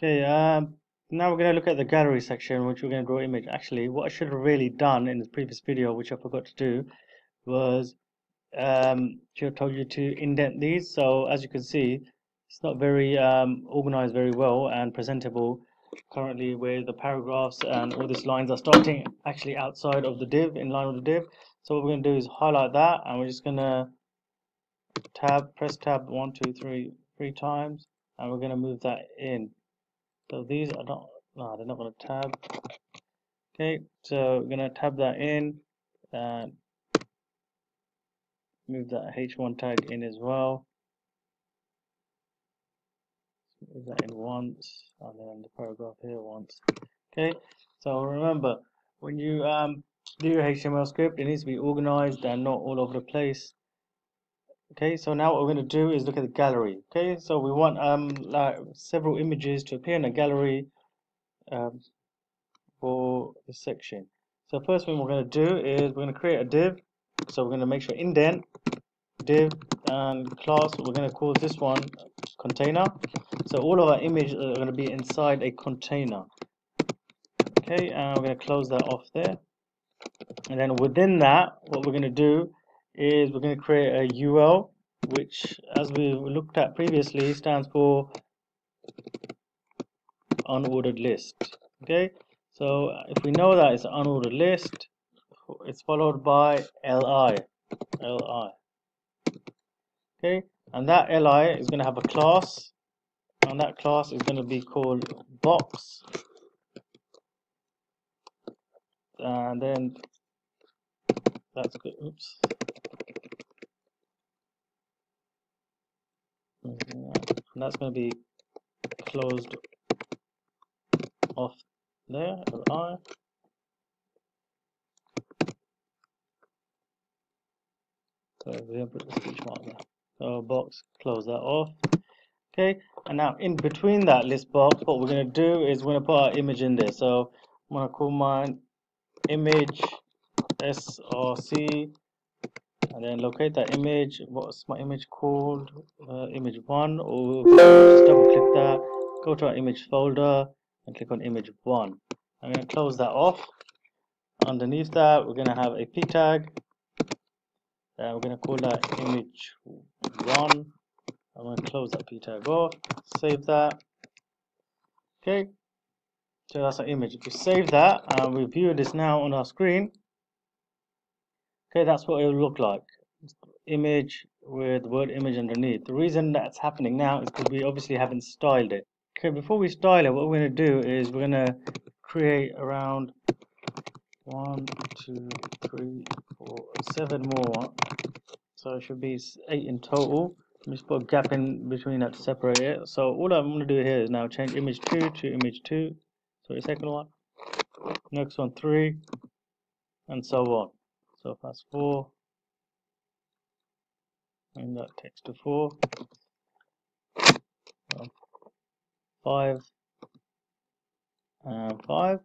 Okay, um, now we're going to look at the gallery section, which we're going to draw image. Actually, what I should have really done in the previous video, which I forgot to do, was um, have told you to indent these. So as you can see, it's not very um, organized very well and presentable currently where the paragraphs and all these lines are starting actually outside of the div, in line with the div. So what we're going to do is highlight that and we're just going to tab, press tab one, two, three, three times and we're going to move that in. So these are not, no, they're not going to tab. Okay, so we're going to tab that in and move that H1 tag in as well. Move that in once, and then the paragraph here once. Okay, so remember, when you um, do your HTML script, it needs to be organized and not all over the place. Okay, so now what we're going to do is look at the gallery. Okay, so we want um, like several images to appear in a gallery um, for the section. So first thing we're going to do is we're going to create a div. So we're going to make sure indent div and class. We're going to call this one container. So all of our images are going to be inside a container. Okay, and we're going to close that off there. And then within that, what we're going to do is we're going to create a UL, which as we looked at previously stands for unordered list. Okay, so uh, if we know that it's an unordered list, it's followed by li, li. Okay, and that li is going to have a class, and that class is going to be called box. And then that's good. Oops. And that's going to be closed off there, li. So we're going to put the speech mark there. So box, close that off. Okay, and now in between that list box, what we're going to do is we're going to put our image in there. So I'm going to call mine image src and then locate that image. What's my image called? Uh, image one, or just double click that, go to our image folder and click on image one. I'm going to close that off. Underneath that, we're going to have a p tag uh, we're going to call that image one. I'm going to close that p tag off, save that. Okay, so that's our image. If we save that and we view this now on our screen, okay, that's what it will look like. Image with the word image underneath. The reason that's happening now is because we obviously haven't styled it. Okay, before we style it, what we're going to do is we're going to create around one, two, three, four, seven more. So it should be eight in total. Let me just put a gap in between that to separate it. So all I'm going to do here is now change image 2 to image 2. So the second one. Next one 3. And so on. So fast 4. And that takes to 4. 5. And 5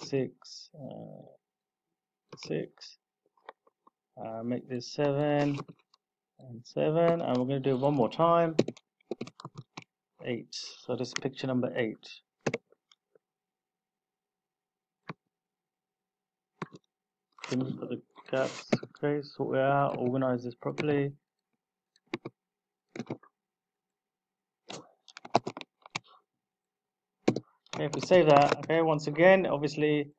six, uh, six. Uh, make this seven and seven, and we're going to do it one more time. Eight. So this is picture number eight. Finish the gaps. Okay, sort it out. Organize this properly. Okay, if we save that, okay, once again, obviously,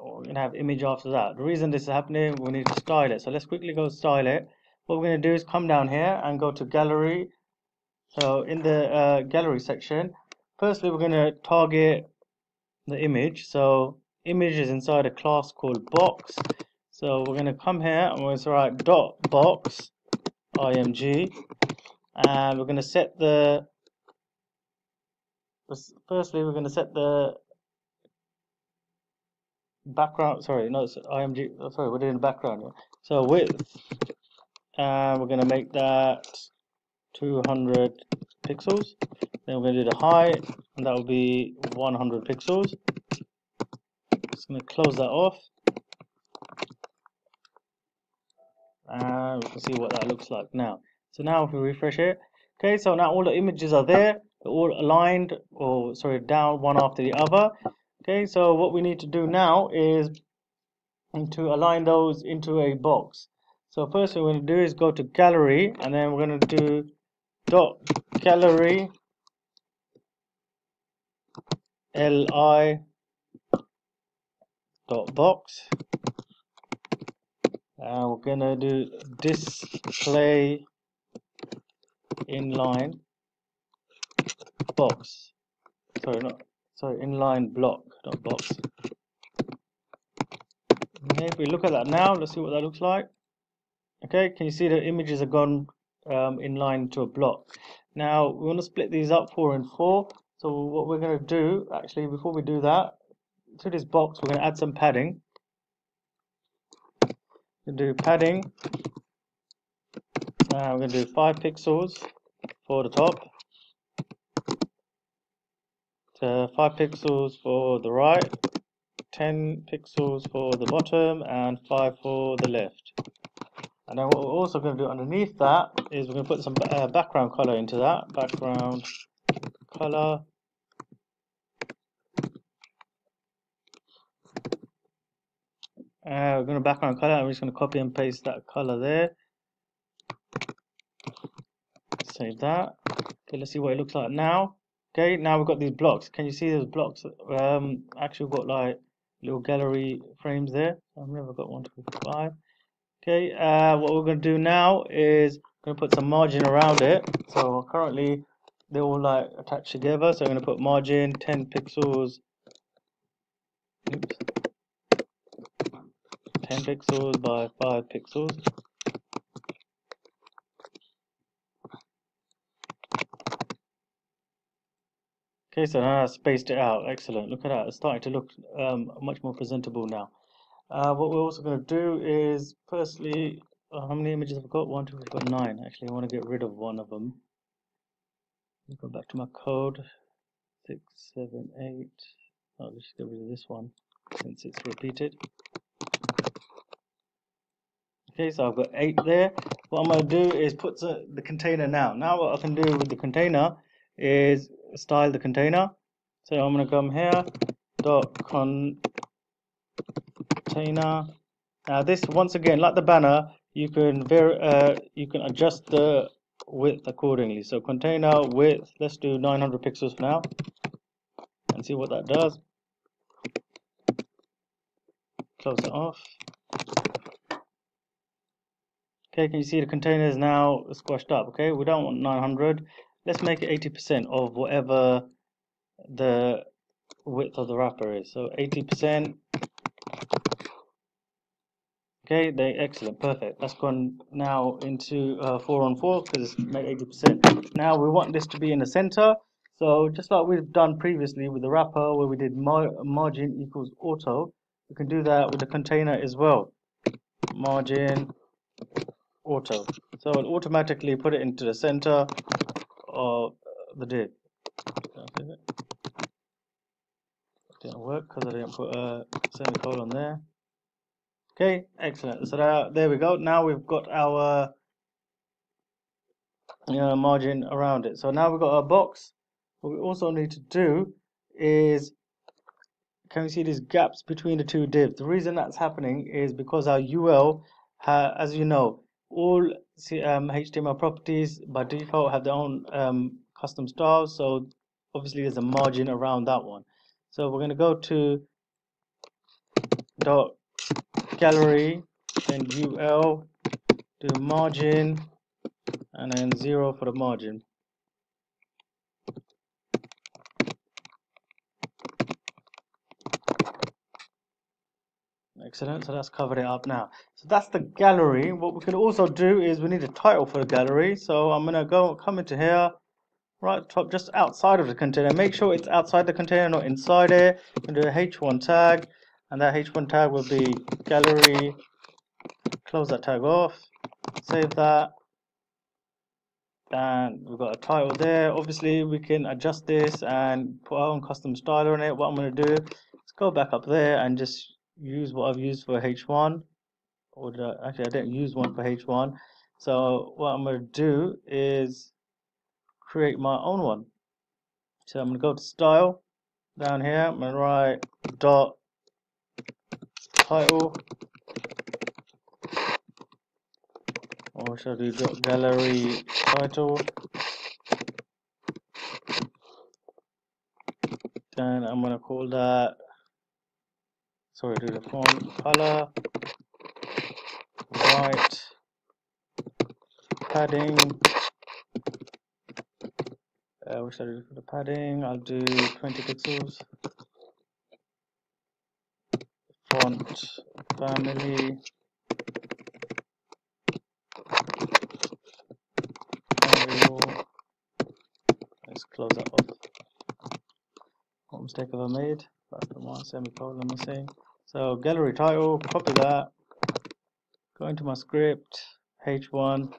we're going to have image after that. The reason this is happening, we need to style it. So let's quickly go style it. What we're going to do is come down here and go to gallery. So in the uh, gallery section, firstly, we're going to target the image. So image is inside a class called box. So we're going to come here and we're going to write dot box img and we're going to set the firstly we're going to set the background sorry no it's img sorry we're doing background so width and we're going to make that 200 pixels. Then we're going to do the height and that will be 100 pixels just going to close that off. And we can see what that looks like now. So now if we refresh it. Okay so now all the images are there. They're all aligned or sorry down one after the other. Okay so what we need to do now is to align those into a box. So first we're going to do is go to gallery and then we're going to do dot gallery li dot box. And we're gonna do display inline box. Sorry not sorry inline block not box. Okay if we look at that now let's see what that looks like. Okay can you see the images have gone um, in line to a block? Now we want to split these up four and four. So what we're going to do actually before we do that to this box we're going to add some padding. We do padding. Uh, we're going to do 5 pixels for the top. To 5 pixels for the right 10 pixels for the bottom and 5 for the left. And then what we're also going to do underneath that is we're going to put some uh, background color into that. Background color Uh, we're going to background color. I'm just going to copy and paste that color there. Save that. Okay, let's see what it looks like now. Okay, now we've got these blocks. Can you see those blocks? Um, actually, we've got like little gallery frames there. I've never got one, two, five. Okay, uh, what we're going to do now is going to put some margin around it. So currently they're all like attached together. So I'm going to put margin 10 pixels. Oops. 10 pixels by 5 pixels. Okay, so now I spaced it out. Excellent. Look at that. It's starting to look um, much more presentable now. Uh, what we're also going to do is, firstly, uh, how many images have I got? One, two, I've got nine. Actually, I want to get rid of one of them. Go back to my code. Six, seven, eight. Let's just get rid of this one since it's repeated. Okay, so I've got eight there. What I'm going to do is put the, container now. Now what I can do with the container is style the container. So I'm going to come here, dot container. Now this, once again, like the banner, you can uh, you can adjust the width accordingly. So container width, let's do 900 pixels for now, and see what that does. Close it off. Okay, can you see the container is now squashed up? Okay, we don't want 900. Let's make it 80% of whatever the width of the wrapper is. So 80%. Okay, they excellent, perfect. That's gone now into uh, four on four because it's made 80%. Now we want this to be in the center. So just like we've done previously with the wrapper where we did mar margin equals auto, we can do that with the container as well. Margin auto. So it'll automatically put it into the center of the div. Didn't work because I didn't put a semicolon there. Okay, excellent. So that, there we go. Now we've got our you know, margin around it. So now we've got our box. What we also need to do is, can we see these gaps between the two divs? The reason that's happening is because our UL, as you know, all um, HTML properties by default have their own um, custom styles. So obviously there's a margin around that one. So we're going to go to dot gallery, then UL, do margin, and then zero for the margin. Excellent, so that's covered it up now. So that's the gallery. What we can also do is we need a title for the gallery. So I'm gonna go come into here, right top, just outside of the container. Make sure it's outside the container, not inside it. And do a H1 tag, and that H1 tag will be gallery. Close that tag off, save that. And we've got a title there. Obviously, we can adjust this and put our own custom styler on it. What I'm going to do is go back up there and just use what I've used for H1 or I, actually I didn't use one for H1 so what I'm going to do is create my own one. So I'm going to go to style down here. I'm going to write dot title. Or should I do dot gallery title? Then I'm gonna call that sorry do the font color white padding. Uh, what should I do for? The padding I'll do 20 pixels. Font family. Let's close that off. What mistake have I made? That's the one semicolon missing so gallery title copy that. Go into my script h1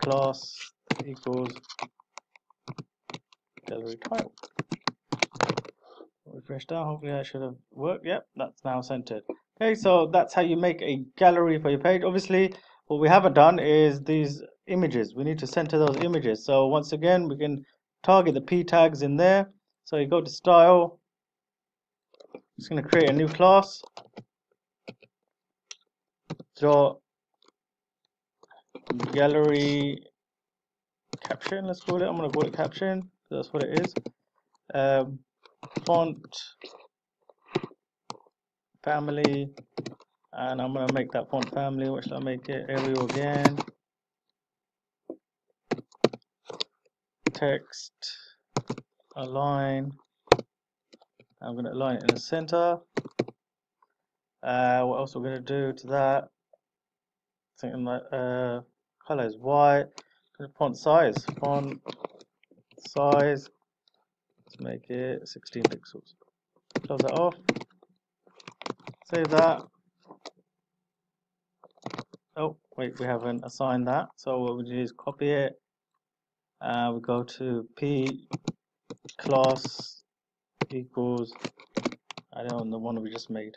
class equals gallery title. Refresh that hopefully that should have worked. Yep that's now centered. Okay so that's how you make a gallery for your page. Obviously what we haven't done is these images. We need to center those images. So once again we can target the p tags in there. So you go to style just going to create a new class. Draw gallery caption let's call it. I'm going to call it caption that's what it is. Um, font family and I'm gonna make that font family what should I make it Arial again. Text align I'm gonna align it in the center. Uh, what else we're gonna do to that? Something like uh, color is white. Font size font size. Let's make it 16 pixels. Close that off. Save that. Oh wait we haven't assigned that. So what we do is copy it. Uh, we go to p class equals I don't know the one we just made.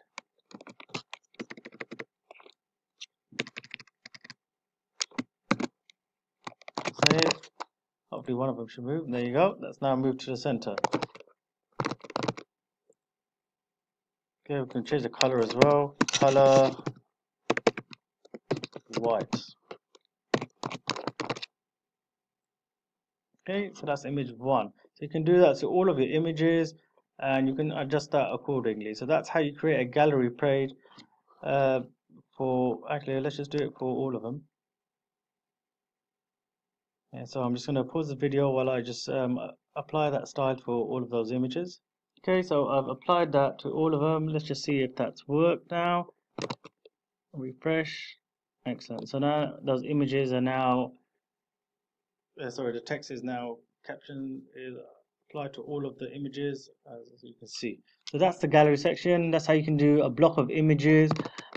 Save hopefully one of them should move. There you go. That's now moved to the center. Okay we can change the color as well. Color white. Okay so that's image one. So you can do that to all of your images and you can adjust that accordingly. So that's how you create a gallery page uh, for actually let's just do it for all of them. So I'm just going to pause the video while I just um, apply that style for all of those images. Okay so I've applied that to all of them. Let's just see if that's worked now. Refresh. Excellent. So now those images are now uh, sorry, the text is now caption is applied to all of the images as you can see. So that's the gallery section. That's how you can do a block of images.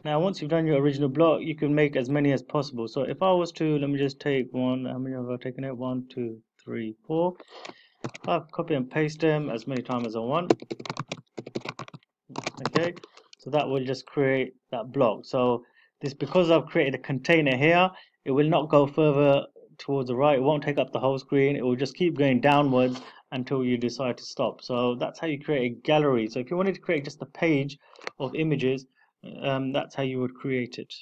Now, once you've done your original block, you can make as many as possible. So if I was to, let me just take one, how many have I taken it? One, two, three, four. I'll copy and paste them as many times as I want. Okay, so that will just create that block. So this, because I've created a container here, it will not go further towards the right. It won't take up the whole screen. It will just keep going downwards until you decide to stop. So that's how you create a gallery. So if you wanted to create just a page of images, um, that's how you would create it.